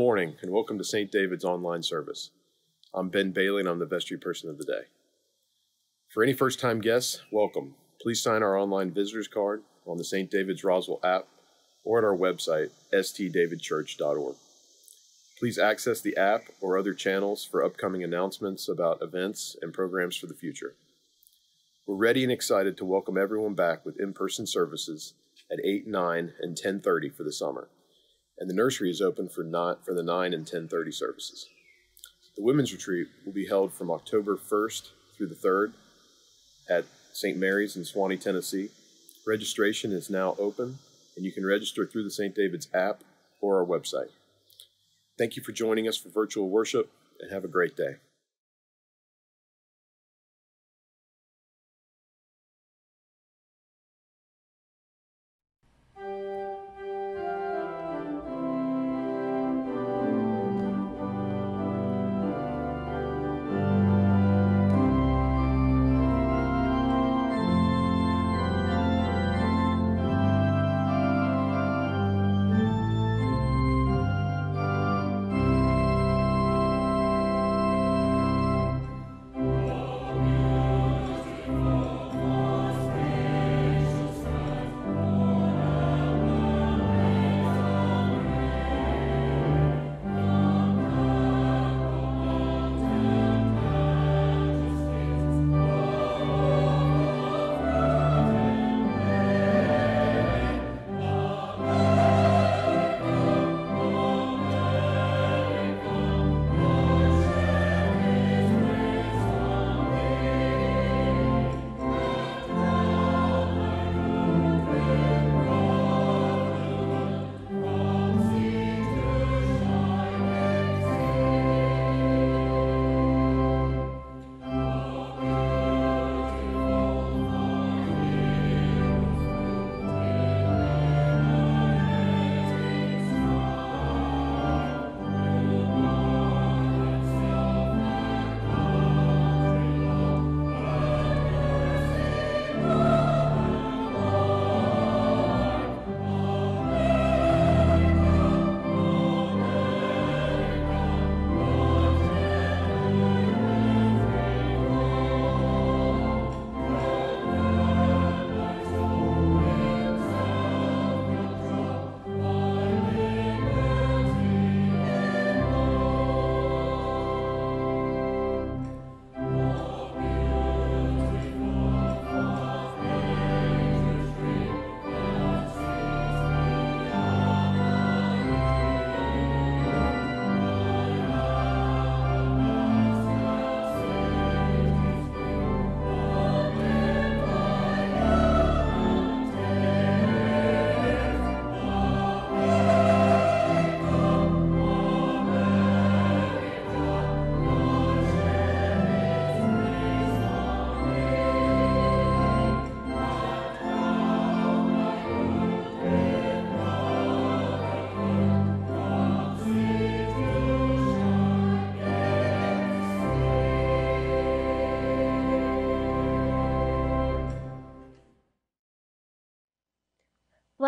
morning and welcome to St. David's online service. I'm Ben Bailey and I'm the vestry person of the day. For any first time guests, welcome. Please sign our online visitors card on the St. David's Roswell app or at our website, stdavidchurch.org. Please access the app or other channels for upcoming announcements about events and programs for the future. We're ready and excited to welcome everyone back with in-person services at 8, 9, and 10:30 for the summer. And the nursery is open for not for the 9 and 10:30 services. The women's retreat will be held from October 1st through the 3rd at St. Mary's in Sewanee, Tennessee. Registration is now open, and you can register through the St. David's app or our website. Thank you for joining us for virtual worship, and have a great day.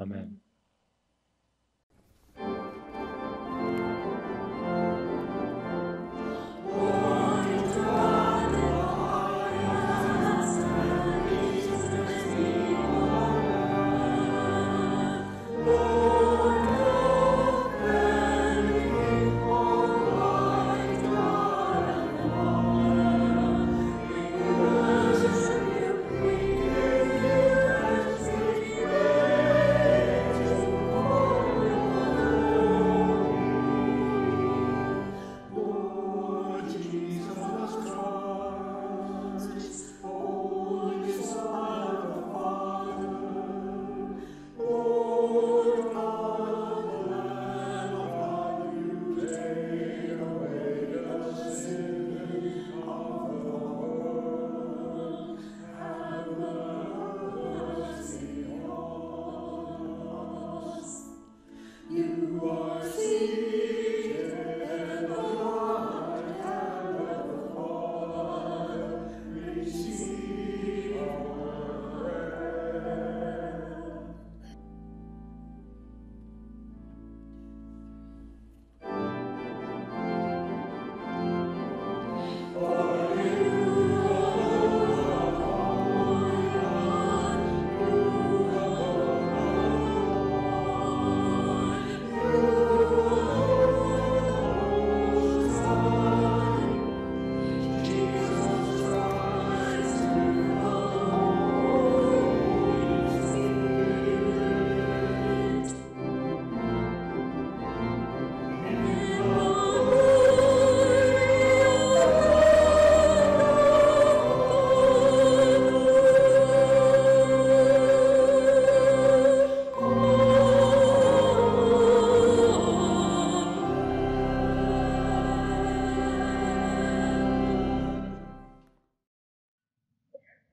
Amen.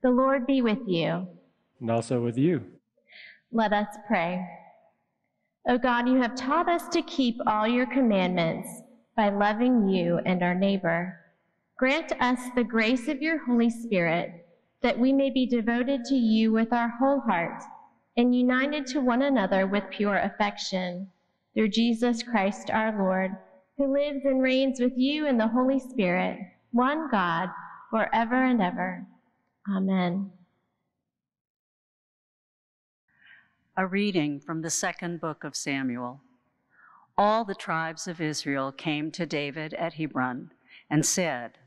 The Lord be with you. And also with you. Let us pray. O God, you have taught us to keep all your commandments by loving you and our neighbor. Grant us the grace of your Holy Spirit that we may be devoted to you with our whole heart and united to one another with pure affection. Through Jesus Christ our Lord, who lives and reigns with you in the Holy Spirit, one God, forever and ever. Amen. A reading from the second book of Samuel. All the tribes of Israel came to David at Hebron and said,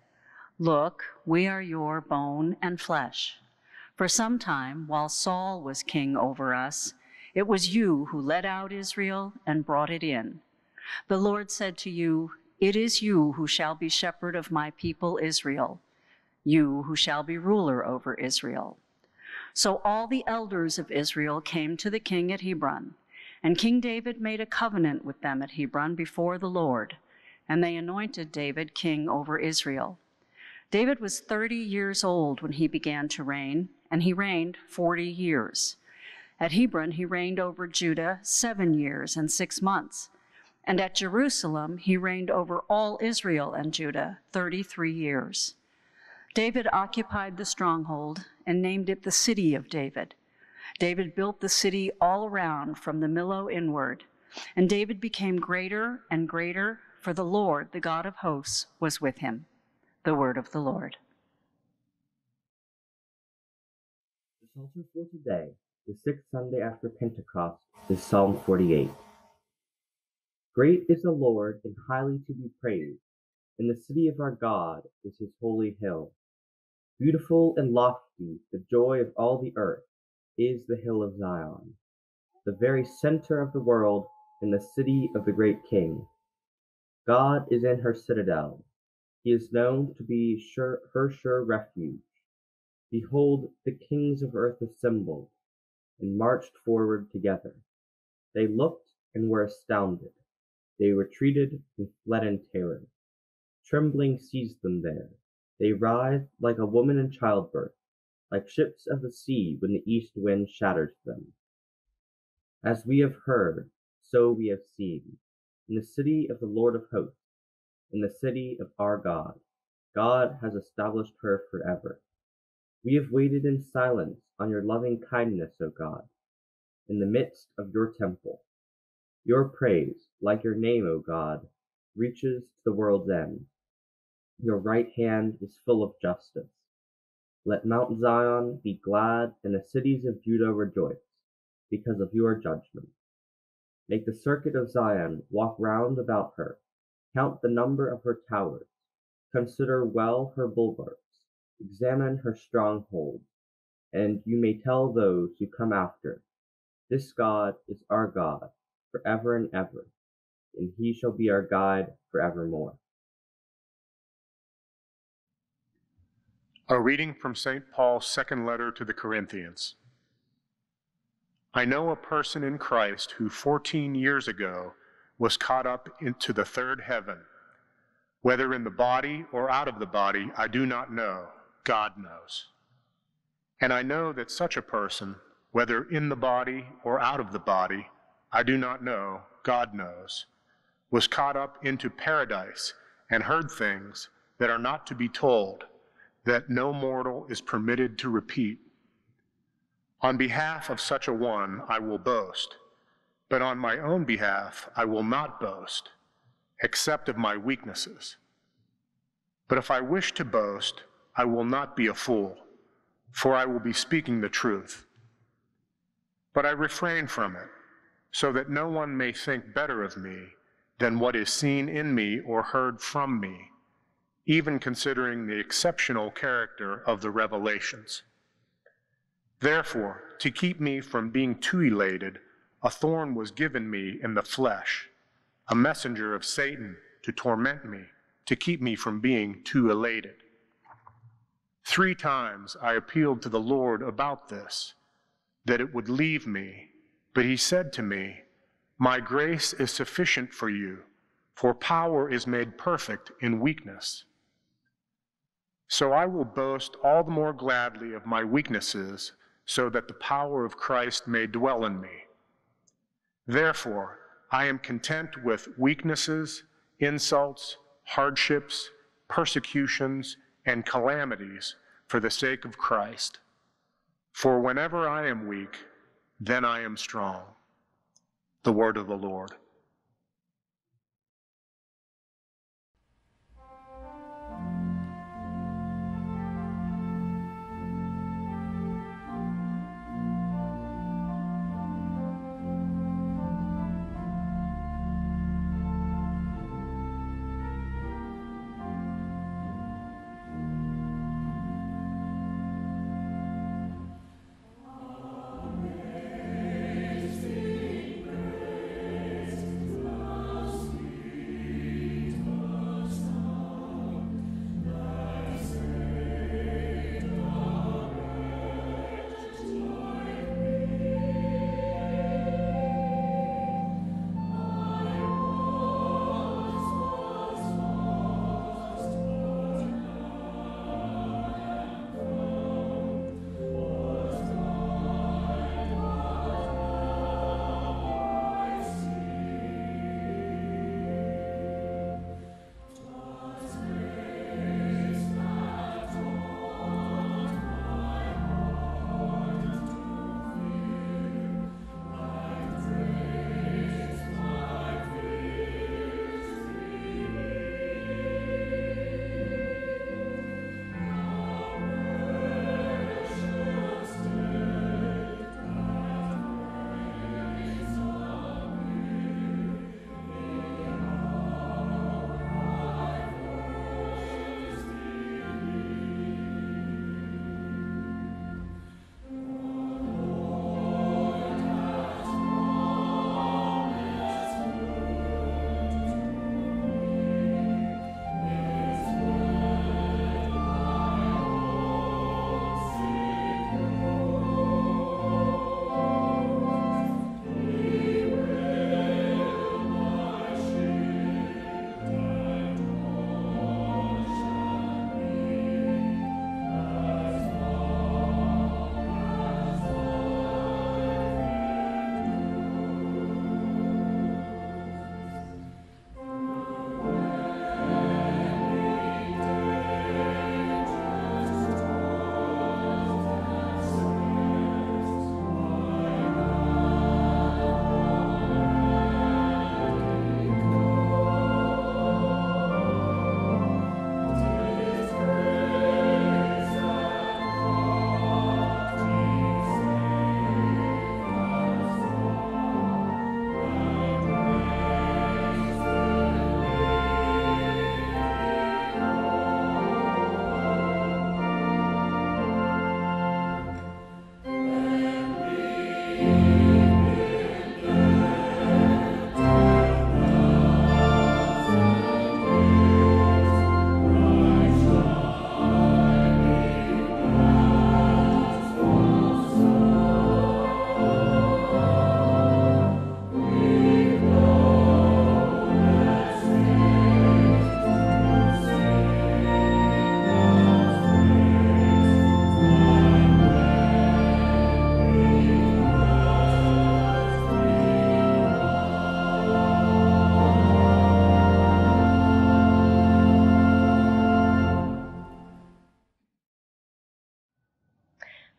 Look, we are your bone and flesh. For some time, while Saul was king over us, it was you who led out Israel and brought it in. The Lord said to you, It is you who shall be shepherd of my people Israel you who shall be ruler over Israel. So all the elders of Israel came to the king at Hebron, and King David made a covenant with them at Hebron before the Lord, and they anointed David king over Israel. David was 30 years old when he began to reign, and he reigned 40 years. At Hebron, he reigned over Judah seven years and six months. And at Jerusalem, he reigned over all Israel and Judah 33 years. David occupied the stronghold and named it the City of David. David built the city all around from the Millo inward, and David became greater and greater, for the Lord, the God of hosts, was with him. The word of the Lord. The Psalter for today, the sixth Sunday after Pentecost, is Psalm 48. Great is the Lord and highly to be praised. and the city of our God is his holy hill. Beautiful and lofty, the joy of all the earth, is the hill of Zion, the very center of the world and the city of the great King. God is in her citadel. He is known to be sure, her sure refuge. Behold, the kings of earth assembled and marched forward together. They looked and were astounded. They retreated and fled in terror. Trembling seized them there. They writhed like a woman in childbirth, like ships of the sea when the east wind shatters them. As we have heard, so we have seen, in the city of the Lord of hosts, in the city of our God. God has established her forever. We have waited in silence on your loving kindness, O God, in the midst of your temple. Your praise, like your name, O God, reaches to the world's end. Your right hand is full of justice. Let Mount Zion be glad and the cities of Judah rejoice because of your judgment. Make the circuit of Zion walk round about her. Count the number of her towers. Consider well her bulwarks. Examine her stronghold. And you may tell those who come after, This God is our God forever and ever, and he shall be our guide forevermore. A reading from St. Paul's second letter to the Corinthians. I know a person in Christ who 14 years ago was caught up into the third heaven. Whether in the body or out of the body, I do not know. God knows. And I know that such a person, whether in the body or out of the body, I do not know. God knows, was caught up into paradise and heard things that are not to be told that no mortal is permitted to repeat. On behalf of such a one, I will boast, but on my own behalf, I will not boast, except of my weaknesses. But if I wish to boast, I will not be a fool, for I will be speaking the truth. But I refrain from it, so that no one may think better of me than what is seen in me or heard from me even considering the exceptional character of the revelations. Therefore, to keep me from being too elated, a thorn was given me in the flesh, a messenger of Satan to torment me, to keep me from being too elated. Three times I appealed to the Lord about this, that it would leave me, but he said to me, My grace is sufficient for you, for power is made perfect in weakness. So I will boast all the more gladly of my weaknesses, so that the power of Christ may dwell in me. Therefore, I am content with weaknesses, insults, hardships, persecutions, and calamities for the sake of Christ. For whenever I am weak, then I am strong. The word of the Lord.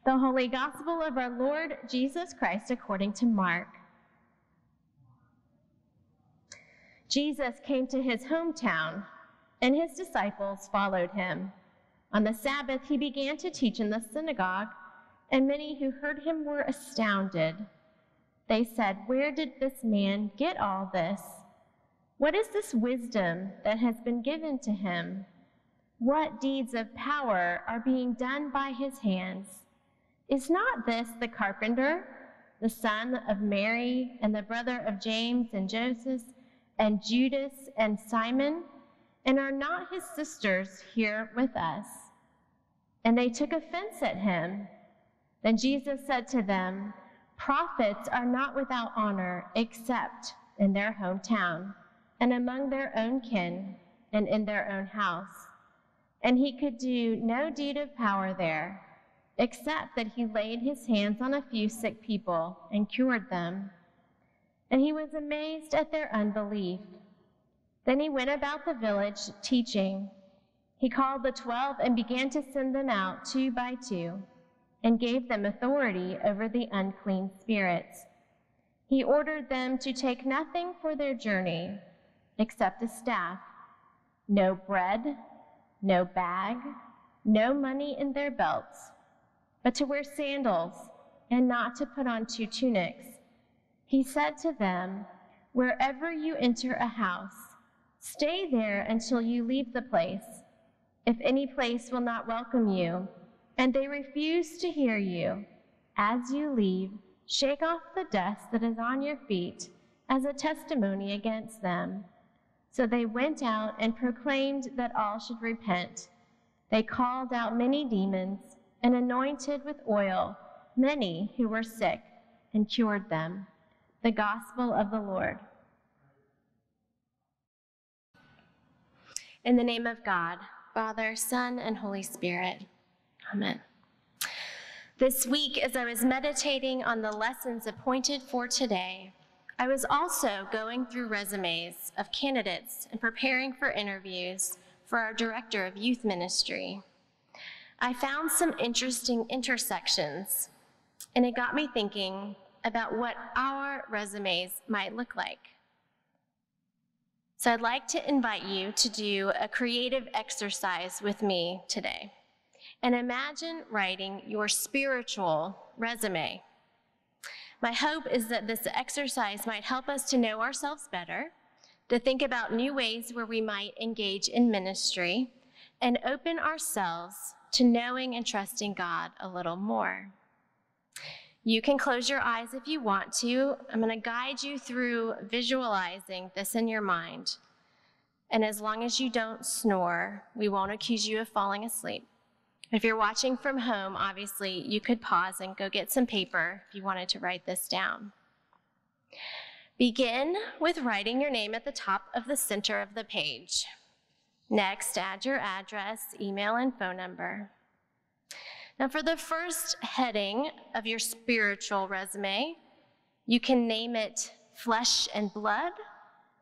The Holy Gospel of our Lord Jesus Christ according to Mark. Jesus came to his hometown, and his disciples followed him. On the Sabbath, he began to teach in the synagogue, and many who heard him were astounded. They said, Where did this man get all this? What is this wisdom that has been given to him? What deeds of power are being done by his hands? Is not this the carpenter, the son of Mary, and the brother of James and Joseph, and Judas and Simon? And are not his sisters here with us? And they took offense at him. Then Jesus said to them, Prophets are not without honor except in their hometown, and among their own kin, and in their own house. and he could do no deed of power there, except that he laid his hands on a few sick people and cured them. And he was amazed at their unbelief. Then he went about the village teaching. He called the twelve and began to send them out two by two, and gave them authority over the unclean spirits. He ordered them to take nothing for their journey except a staff, no bread, no bag, no money in their belts, but to wear sandals and not to put on two tunics. He said to them, Wherever you enter a house, stay there until you leave the place. If any place will not welcome you, and they refuse to hear you, as you leave, shake off the dust that is on your feet as a testimony against them. So they went out and proclaimed that all should repent. They called out many demons and anointed with oil many who were sick and cured them. The gospel of the Lord. In the name of God, Father, Son, and Holy Spirit. Amen. This week, as I was meditating on the lessons appointed for today, I was also going through resumes of candidates and preparing for interviews for our Director of Youth Ministry. I found some interesting intersections, and it got me thinking about what our resumes might look like. So I'd like to invite you to do a creative exercise with me today. And imagine writing your spiritual resume. My hope is that this exercise might help us to know ourselves better, to think about new ways where we might engage in ministry, and open ourselves to knowing and trusting God a little more. You can close your eyes if you want to. I'm going to guide you through visualizing this in your mind. And as long as you don't snore, we won't accuse you of falling asleep. If you're watching from home, obviously you could pause and go get some paper if you wanted to write this down. Begin with writing your name at the top of the center of the page. Next, add your address, email, and phone number. Now, for the first heading of your spiritual resume, you can name it Flesh and Blood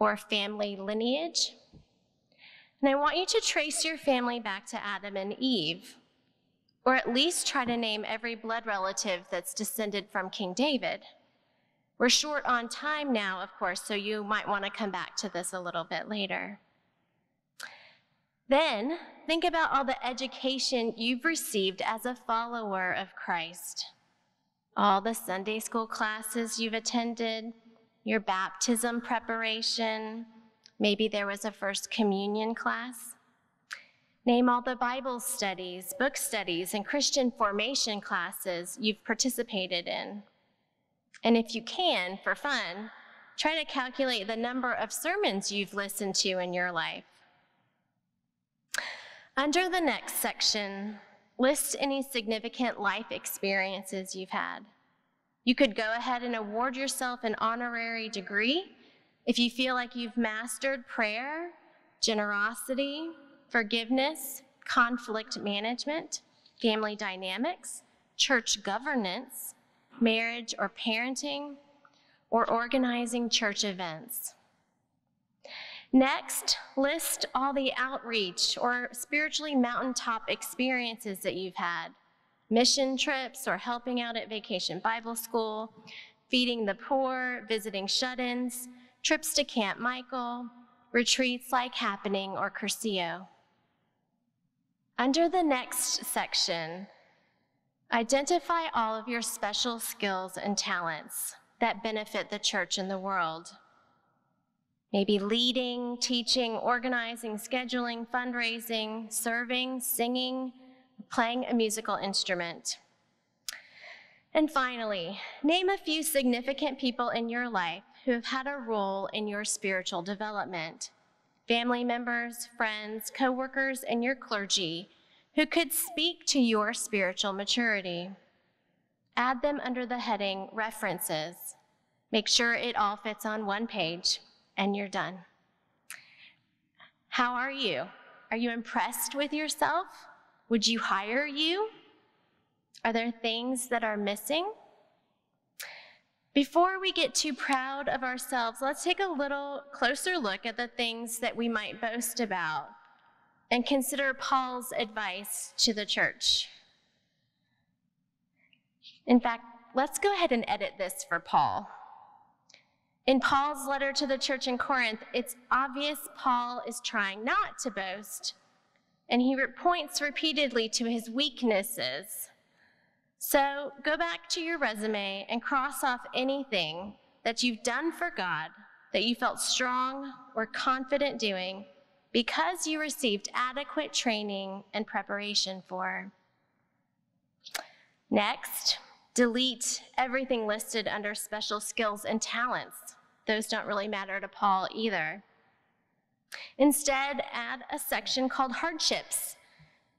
or Family Lineage. And I want you to trace your family back to Adam and Eve, or at least try to name every blood relative that's descended from King David. We're short on time now, of course, so you might want to come back to this a little bit later. Then think about all the education you've received as a follower of Christ. All the Sunday school classes you've attended, your baptism preparation, maybe there was a first communion class. Name all the Bible studies, book studies, and Christian formation classes you've participated in. And if you can, for fun, try to calculate the number of sermons you've listened to in your life. Under the next section, list any significant life experiences you've had. You could go ahead and award yourself an honorary degree if you feel like you've mastered prayer, generosity, forgiveness, conflict management, family dynamics, church governance, marriage or parenting, or organizing church events. Next, list all the outreach or spiritually mountaintop experiences that you've had mission trips or helping out at Vacation Bible School, feeding the poor, visiting shut ins, trips to Camp Mikell, retreats like Happening or Cursillo. Under the next section, identify all of your special skills and talents that benefit the church and the world. Maybe leading, teaching, organizing, scheduling, fundraising, serving, singing, playing a musical instrument. And finally, name a few significant people in your life who have had a role in your spiritual development family members, friends, coworkers, and your clergy who could speak to your spiritual maturity. Add them under the heading References. Make sure it all fits on one page, and you're done. How are you? Are you impressed with yourself? Would you hire you? Are there things that are missing? Before we get too proud of ourselves, let's take a little closer look at the things that we might boast about and consider Paul's advice to the church. In fact, let's go ahead and edit this for Paul. In Paul's letter to the church in Corinth, it's obvious Paul is trying not to boast, and he points repeatedly to his weaknesses. So go back to your resume and cross off anything that you've done for God that you felt strong or confident doing because you received adequate training and preparation for. Next, delete everything listed under special skills and talents. Those don't really matter to Paul either. Instead, add a section called hardships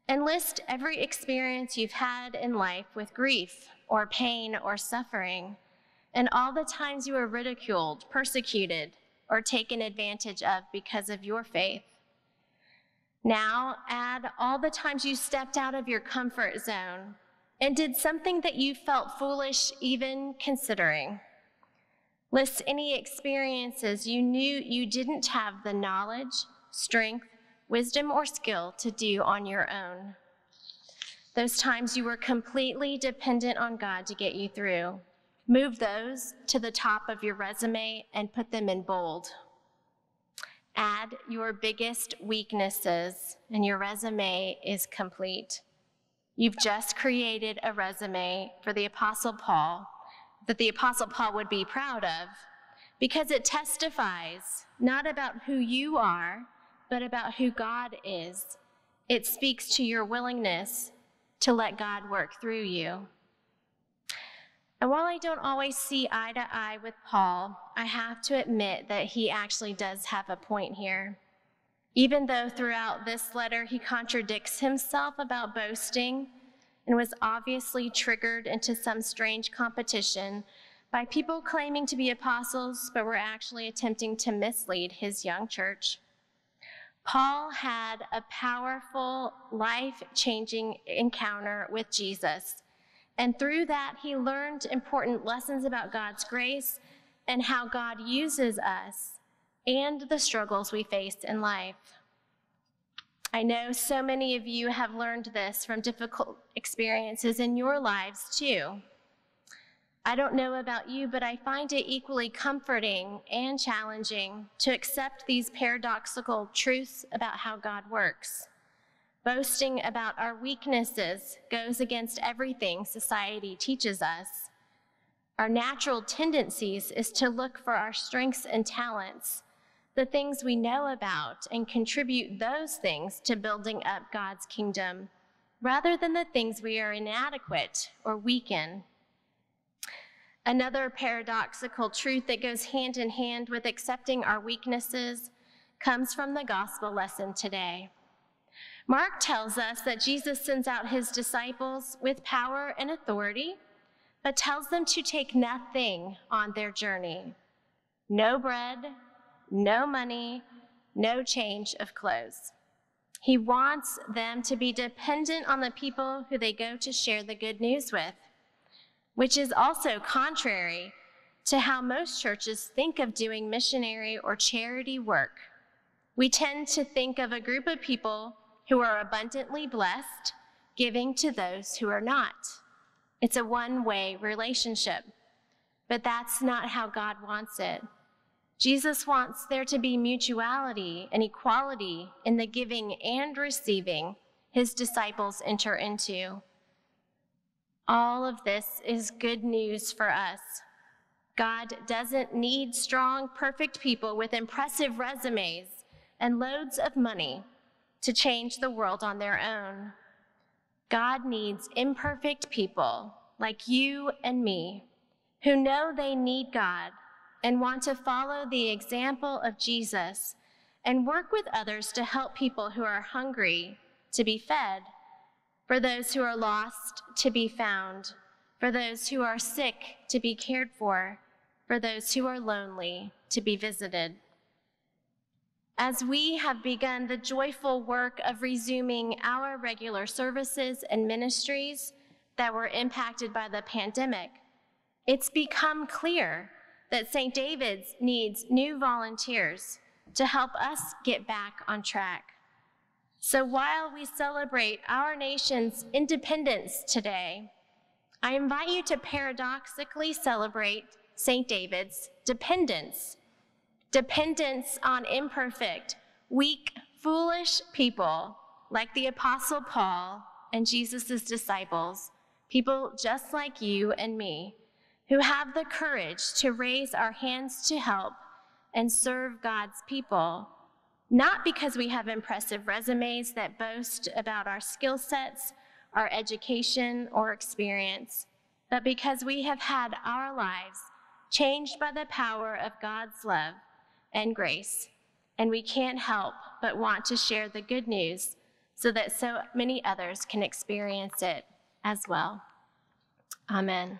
and list every experience you've had in life with grief or pain or suffering, and all the times you were ridiculed, persecuted, or taken advantage of because of your faith. Now, add all the times you stepped out of your comfort zone and did something that you felt foolish even considering. List any experiences you knew you didn't have the knowledge, strength, wisdom, or skill to do on your own. Those times you were completely dependent on God to get you through. Move those to the top of your resume and put them in bold. Add your biggest weaknesses, and your resume is complete. You've just created a resume for the Apostle Paul that the Apostle Paul would be proud of because it testifies not about who you are, but about who God is. It speaks to your willingness to let God work through you. And while I don't always see eye to eye with Paul, I have to admit that he actually does have a point here. Even though throughout this letter he contradicts himself about boasting and was obviously triggered into some strange competition by people claiming to be apostles but were actually attempting to mislead his young church. Paul had a powerful, life changing encounter with Jesus. And through that, he learned important lessons about God's grace and how God uses us and the struggles we face in life. I know so many of you have learned this from difficult experiences in your lives too. I don't know about you, but I find it equally comforting and challenging to accept these paradoxical truths about how God works. Boasting about our weaknesses goes against everything society teaches us. Our natural tendencies is to look for our strengths and talents the things we know about and contribute those things to building up God's kingdom rather than the things we are inadequate or weak in. Another paradoxical truth that goes hand in hand with accepting our weaknesses comes from the gospel lesson today. Mark tells us that Jesus sends out his disciples with power and authority, but tells them to take nothing on their journey no bread, no money, no change of clothes. He wants them to be dependent on the people who they go to share the good news with, which is also contrary to how most churches think of doing missionary or charity work. We tend to think of a group of people who are abundantly blessed, giving to those who are not. It's a one way relationship, but that's not how God wants it. Jesus wants there to be mutuality and equality in the giving and receiving his disciples enter into. All of this is good news for us. God doesn't need strong, perfect people with impressive resumes and loads of money to change the world on their own. God needs imperfect people like you and me who know they need God and want to follow the example of Jesus and work with others to help people who are hungry to be fed, for those who are lost to be found, for those who are sick to be cared for, for those who are lonely to be visited. as we have begun the joyful work of resuming our regular services and ministries that were impacted by the pandemic, it's become clear that St. David's needs new volunteers to help us get back on track. So while we celebrate our nation's independence today, I invite you to paradoxically celebrate St. David's dependence dependence on imperfect, weak, foolish people like the Apostle Paul and Jesus' disciples, people just like you and me, who have the courage to raise our hands to help and serve God's people, not because we have impressive resumes that boast about our skill sets, our education, or experience, but because we have had our lives changed by the power of God's love and grace. And we can't help but want to share the good news so that so many others can experience it as well. Amen.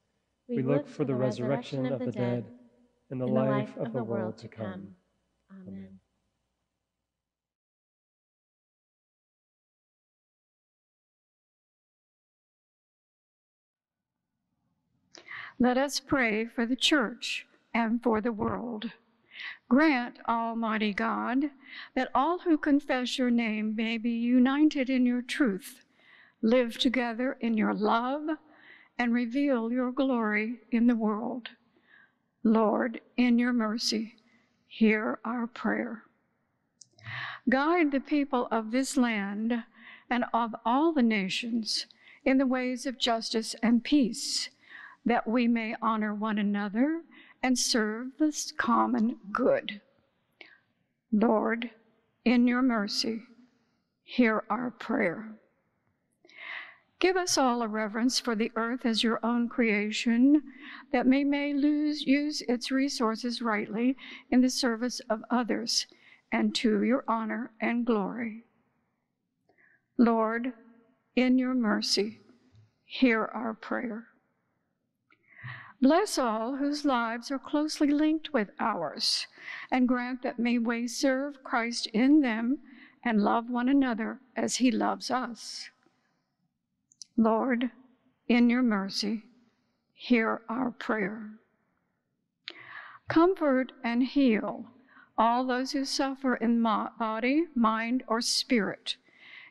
We look for the resurrection of the dead and the life of the world to come. Amen. Let us pray for the church and for the world. Grant, Almighty God, that all who confess your name may be united in your truth, live together in your love, and reveal your glory in the world. Lord, in your mercy, hear our prayer. Guide the people of this land and of all the nations in the ways of justice and peace that we may honor one another and serve this common good. Lord, in your mercy, hear our prayer. Give us all a reverence for the earth as your own creation, that we may lose, use its resources rightly in the service of others and to your honor and glory. Lord, in your mercy, hear our prayer. Bless all whose lives are closely linked with ours, and grant that may we serve Christ in them and love one another as he loves us. Lord, in your mercy, hear our prayer. Comfort and heal all those who suffer in body, mind, or spirit.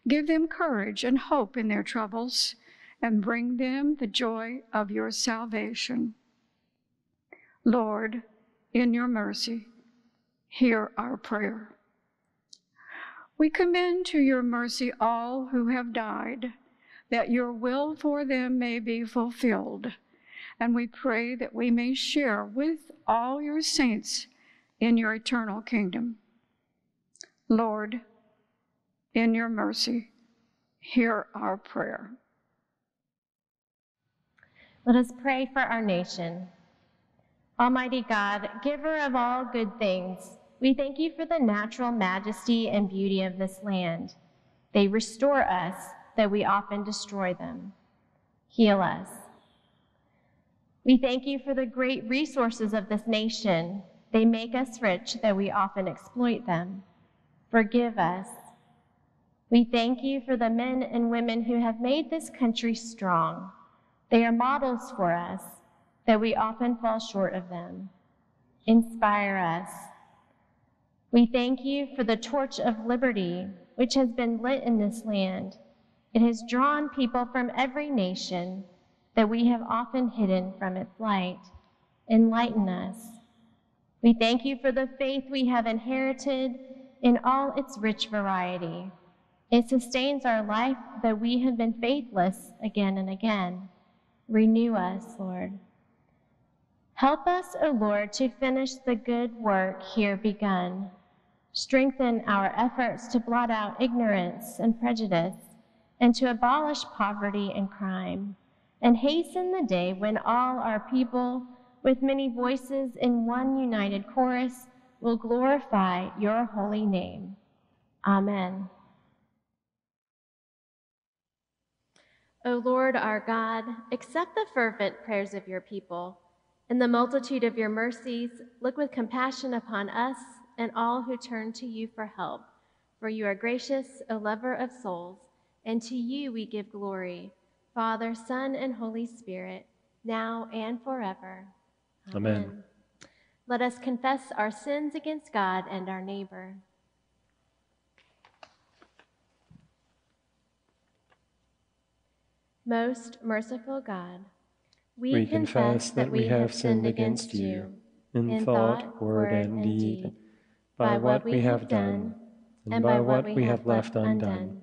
Give them courage and hope in their troubles, and bring them the joy of your salvation. Lord, in your mercy, hear our prayer. We commend to your mercy all who have died, that your will for them may be fulfilled. And we pray that we may share with all your saints in your eternal kingdom. Lord, in your mercy, hear our prayer. Let us pray for our nation. Almighty God, giver of all good things, We thank you for the natural majesty and beauty of this land. They restore us, though we often destroy them. Heal us. We thank you for the great resources of this nation. They make us rich, though we often exploit them. Forgive us. We thank you for the men and women who have made this country strong. They are models for us, though we often fall short of them. Inspire us. We thank you for the torch of liberty which has been lit in this land. It has drawn people from every nation that we have often hidden from its light. Enlighten us. We thank you for the faith we have inherited in all its rich variety. It sustains our life, though we have been faithless again and again. Renew us, Lord. Help us, O Lord, to finish the good work here begun. Strengthen our efforts to blot out ignorance and prejudice and to abolish poverty and crime, and hasten the day when all our people, with many voices in one united chorus, will glorify your holy name. Amen. O Lord our God, accept the fervent prayers of your people. In the multitude of your mercies, look with compassion upon us and all who turn to you for help. For you are gracious, O lover of souls, and to you we give glory, Father, Son, and Holy Spirit, now and forever. Amen. Amen. Let us confess our sins against God and our neighbor. Most merciful God, we, we confess that we have sinned against you in thought, word, and deed, by what we have done, and by what we have left undone.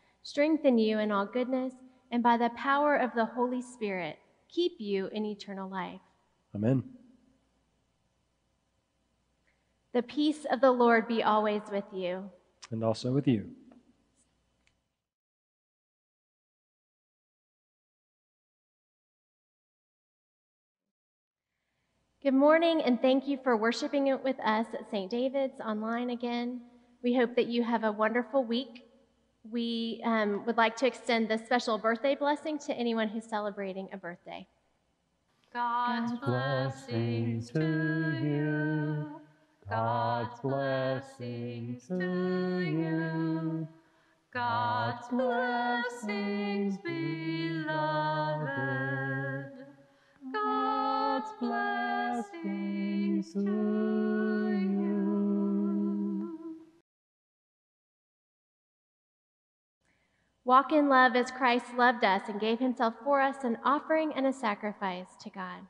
strengthen you in all goodness, and by the power of the Holy Spirit, keep you in eternal life. Amen. The peace of the Lord be always with you. And also with you. Good morning, and thank you for worshiping with us at St. David's online again. We hope that you have a wonderful week. We um, would like to extend the special birthday blessing to anyone who's celebrating a birthday. God's blessings to you. God's blessings to you. God's blessings, beloved. God's blessings to you. Walk in love as Christ loved us and gave himself for us, an offering and a sacrifice to God.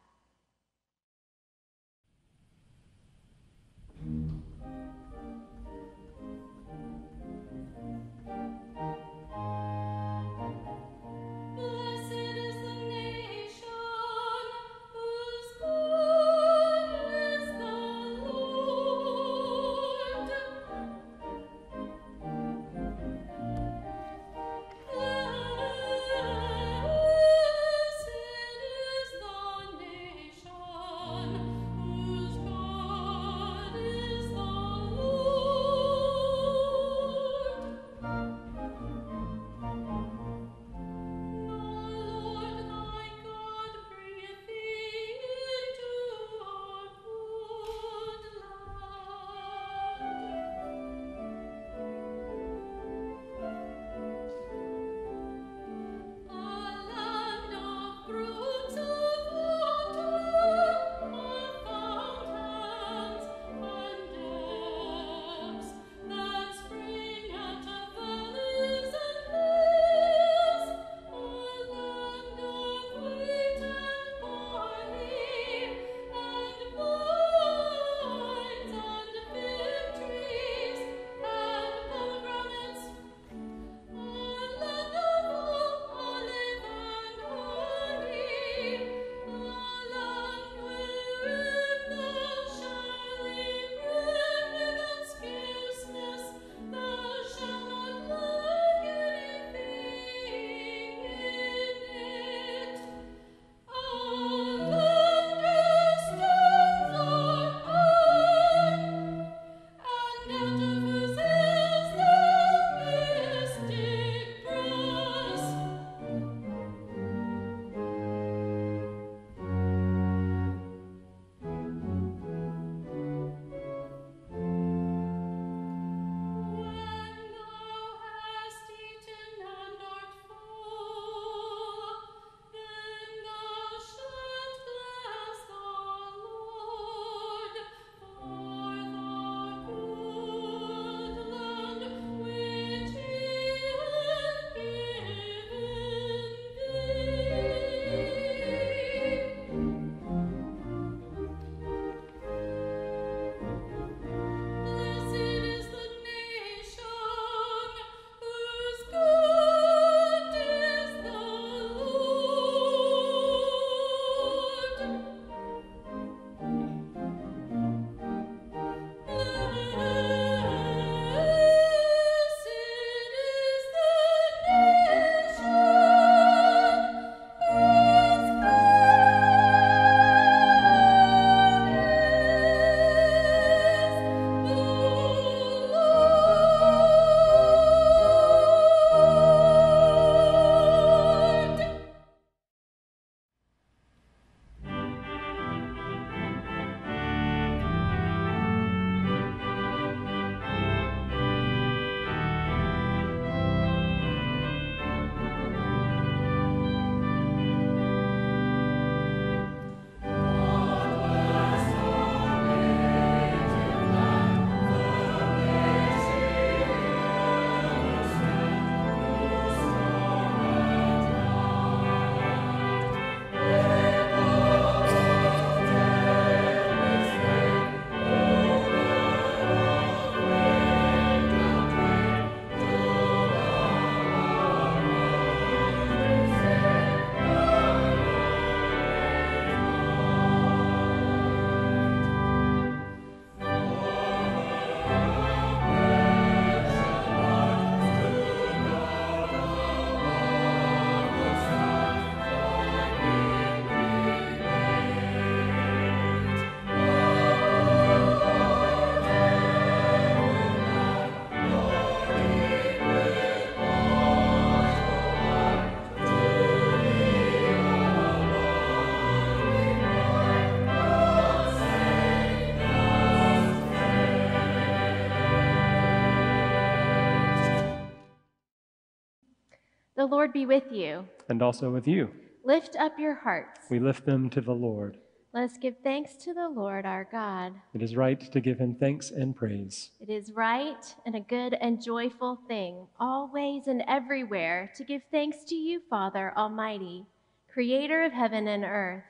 The Lord be with you. And also with you. Lift up your hearts. We lift them to the Lord. Let us give thanks to the Lord our God. It is right to give him thanks and praise. It is right and a good and joyful thing, always and everywhere, to give thanks to you, Father Almighty, creator of heaven and earth.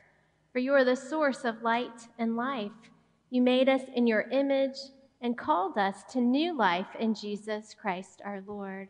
For you are the source of light and life. You made us in your image and called us to new life in Jesus Christ our Lord.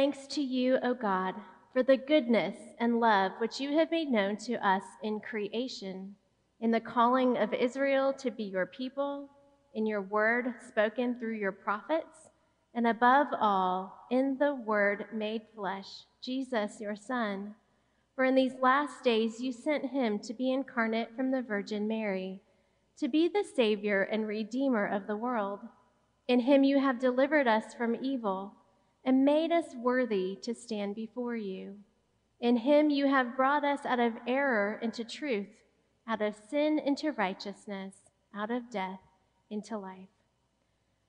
Thanks to you, O God, for the goodness and love which you have made known to us in creation, in the calling of Israel to be your people, in your word spoken through your prophets, and above all, in the word made flesh, Jesus, your Son. For in these last days you sent him to be incarnate from the Virgin Mary, to be the Savior and Redeemer of the world. In him you have delivered us from evil and made us worthy to stand before you. In him you have brought us out of error into truth, out of sin into righteousness, out of death into life.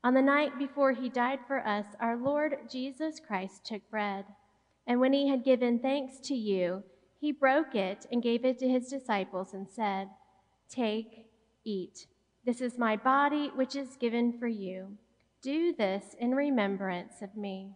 On the night before he died for us, our Lord Jesus Christ took bread, and when he had given thanks to you, he broke it and gave it to his disciples and said, Take, eat. This is my body, which is given for you. Do this in remembrance of me.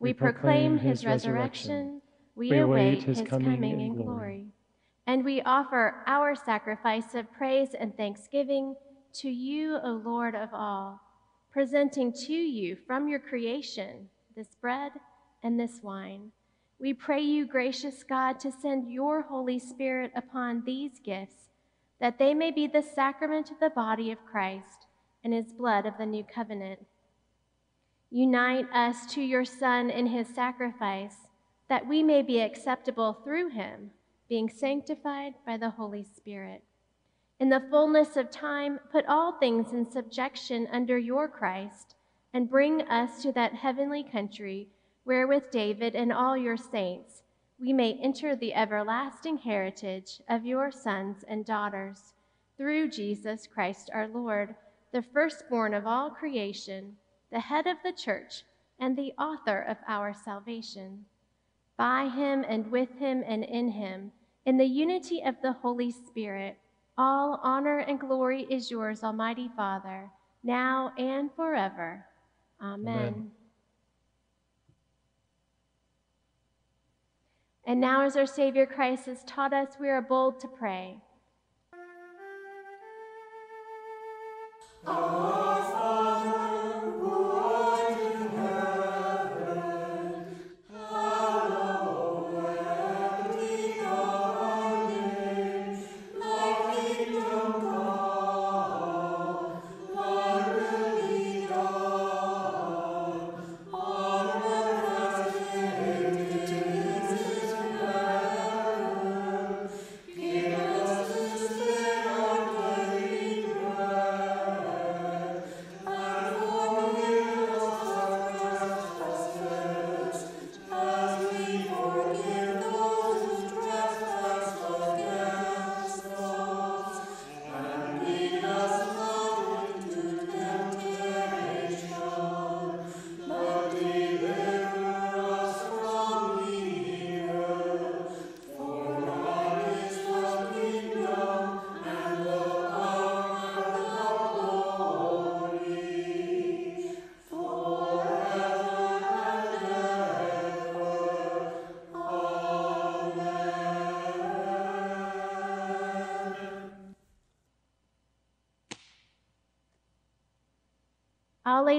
we proclaim his resurrection. We await his coming in glory. And we offer our sacrifice of praise and thanksgiving to you, O Lord of all, presenting to you from your creation this bread and this wine. We pray you, gracious God, to send your Holy Spirit upon these gifts, that they may be the sacrament of the body of Christ and his blood of the new covenant. Unite us to your Son in his sacrifice, that we may be acceptable through him, being sanctified by the Holy Spirit. In the fullness of time, put all things in subjection under your Christ, and bring us to that heavenly country where with David and all your saints we may enter the everlasting heritage of your sons and daughters, through Jesus Christ our Lord, the firstborn of all creation the head of the church and the author of our salvation. By him and with him and in him In the unity of the Holy Spirit, all honor and glory is yours, Almighty Father, now and forever. Amen. Amen. And now, as our Savior Christ has taught us, we are bold to pray. Oh.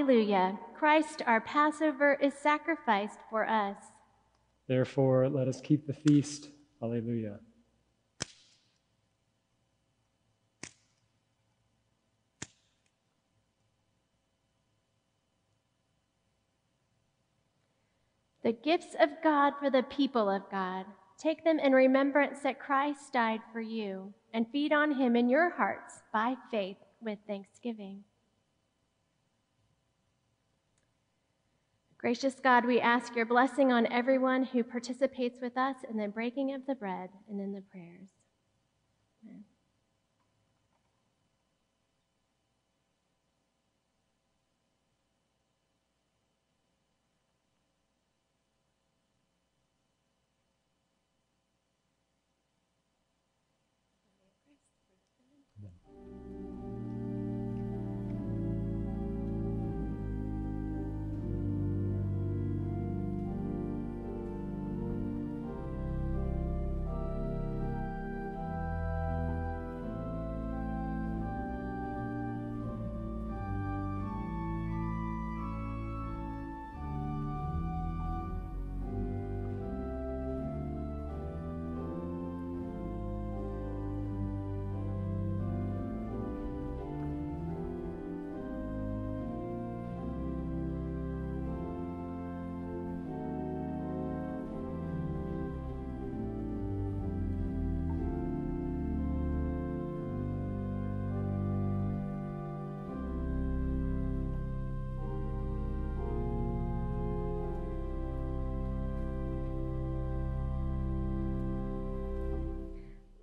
Alleluia. Christ, our Passover, is sacrificed for us. Therefore, let us keep the feast. Alleluia. The gifts of God for the people of God. Take them in remembrance that Christ died for you, and feed on him in your hearts by faith with thanksgiving. Gracious God, we ask your blessing on everyone who participates with us in the breaking of the bread and in the prayers. Amen.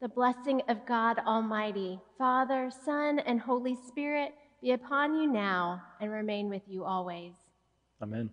The blessing of God Almighty, Father, Son, and Holy Spirit be upon you now and remain with you always. Amen.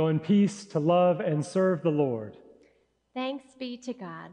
Go in peace to love and serve the Lord. Thanks be to God.